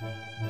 Música